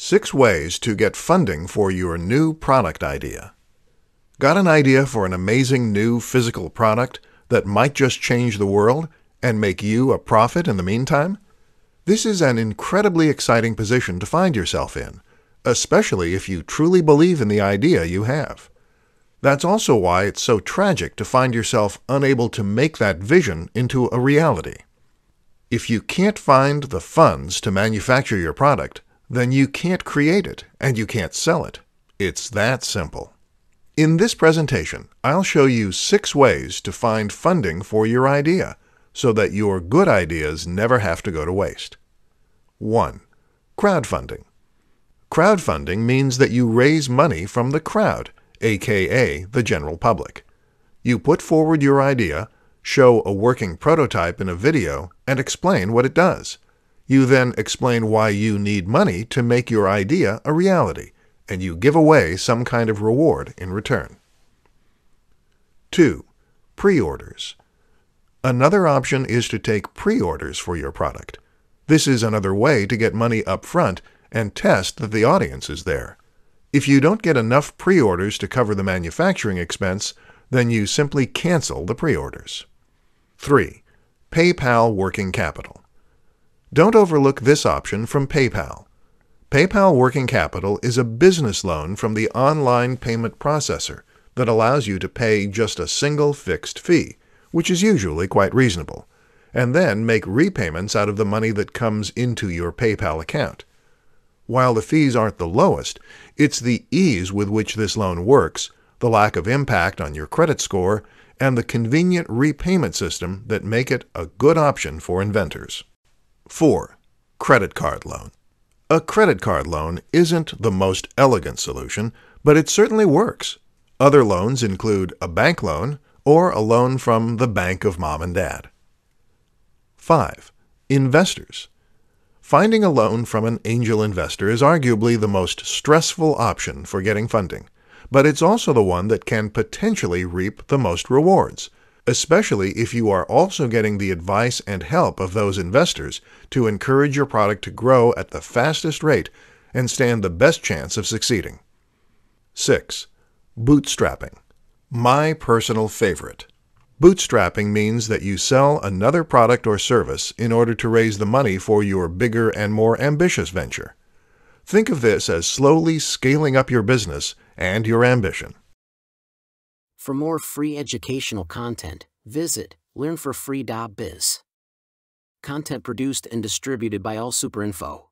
Six ways to get funding for your new product idea. Got an idea for an amazing new physical product that might just change the world and make you a profit in the meantime? This is an incredibly exciting position to find yourself in, especially if you truly believe in the idea you have. That's also why it's so tragic to find yourself unable to make that vision into a reality. If you can't find the funds to manufacture your product, then you can't create it and you can't sell it. It's that simple. In this presentation, I'll show you six ways to find funding for your idea so that your good ideas never have to go to waste. 1. Crowdfunding. Crowdfunding means that you raise money from the crowd, aka the general public. You put forward your idea, show a working prototype in a video, and explain what it does. You then explain why you need money to make your idea a reality, and you give away some kind of reward in return. 2. Pre-orders. Another option is to take pre-orders for your product. This is another way to get money up front and test that the audience is there. If you don't get enough pre-orders to cover the manufacturing expense, then you simply cancel the pre-orders. 3. PayPal Working Capital. Don't overlook this option from PayPal. PayPal Working Capital is a business loan from the online payment processor that allows you to pay just a single fixed fee, which is usually quite reasonable, and then make repayments out of the money that comes into your PayPal account. While the fees aren't the lowest, it's the ease with which this loan works, the lack of impact on your credit score, and the convenient repayment system that make it a good option for inventors. 4. Credit card loan. A credit card loan isn't the most elegant solution, but it certainly works. Other loans include a bank loan or a loan from the bank of mom and dad. 5. Investors. Finding a loan from an angel investor is arguably the most stressful option for getting funding, but it's also the one that can potentially reap the most rewards especially if you are also getting the advice and help of those investors to encourage your product to grow at the fastest rate and stand the best chance of succeeding. 6. Bootstrapping. My personal favorite. Bootstrapping means that you sell another product or service in order to raise the money for your bigger and more ambitious venture. Think of this as slowly scaling up your business and your ambition. For more free educational content, visit learnforfree.biz. Content produced and distributed by AllSuperInfo.